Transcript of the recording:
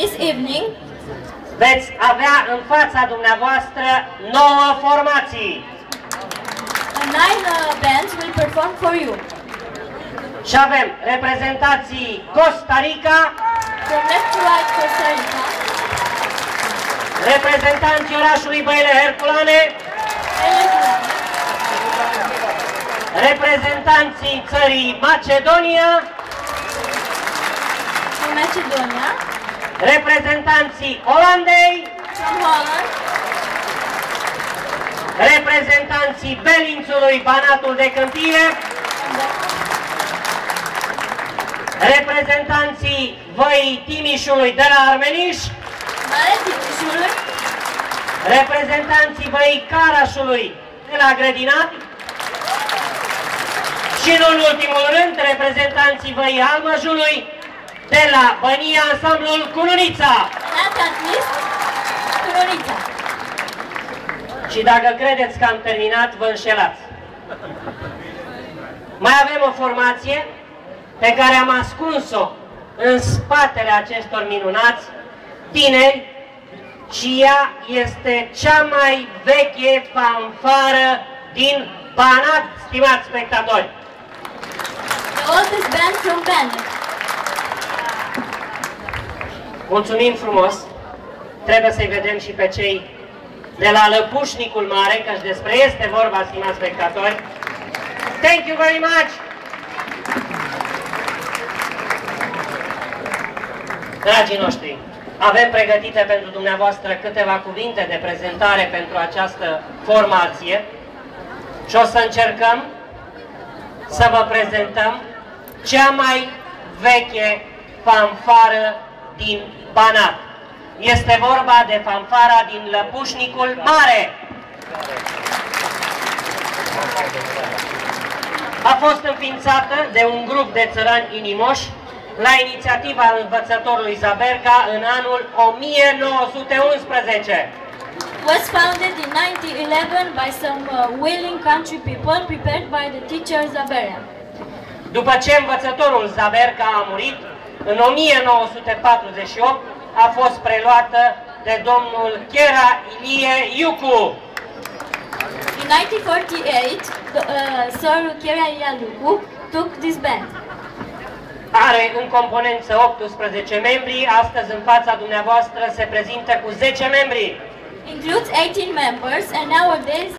This evening, veți avea în fața dumneavoastră nouă formații. uh, nine uh, bands will perform for you. Și avem reprezentații Costa Rica, From left to right, Costa Rica, reprezentanții orașului Băile Herculane, Venezuela, reprezentanții țării Macedonia, from Macedonia, reprezentanții Olandei, from Holland, reprezentanții Belințului Banatul de Câmpie, from the reprezentanții Văii Timișului de la Armeniș, Mare Timișului, reprezentanții Văii Carașului de la Grădinat. Și, în ultimul rând, reprezentanții Văii Almăjului de la Bănia Ansamblul Cununița. last at least, Cronița. Și dacă credeți că am terminat, vă înșelați. Mai avem o formație pe care am ascuns-o în spatele acestor minunați tineri și ea este cea mai veche fanfară din Banat, stimați spectatori. The oldest band from Banat. Mulțumim frumos! Trebuie să-i vedem și pe cei de la Lăpușnicul Mare, căci despre este vorba, stimați spectatori. Thank you very much! Dragii noștri, avem pregătite pentru dumneavoastră câteva cuvinte de prezentare pentru această formație și o să încercăm să vă prezentăm cea mai veche fanfară din Banat. Este vorba de fanfara din Lăpușnicul Mare. A fost înființată de un grup de țărani inimoși la inițiativa învățătorului Zaberca în anul 1911. Was founded in 1911 by some uh, willing country people prepared by the teacher Zaberia. După ce învățătorul Zaberca a murit, în 1948 a fost preluată de domnul Chera Ilie Iucu. In 1948, the, uh, Sir Kira Yaluku took this band. Are în componență 18 membri, astăzi în fața dumneavoastră se prezintă cu 10 membri. Includes 18 members and nowadays